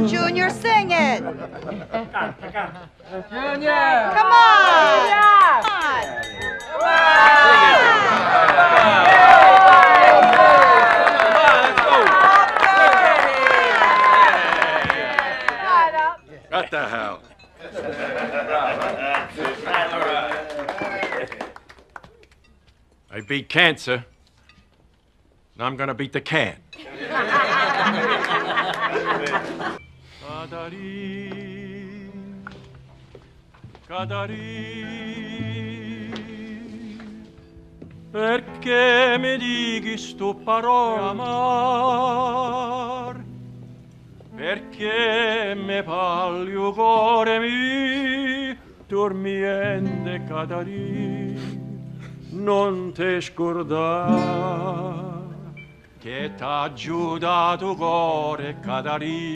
on, Junior, sing it. Junior! Come on. Come on. What the hell? I beat cancer. Now I'm gonna beat the can. Kadari, Kadari, perché mi dighi sto parola amar? Perché me parli o cuore mi dormiente Kadari, non te scordare che t'ha giudato cuore Kadari.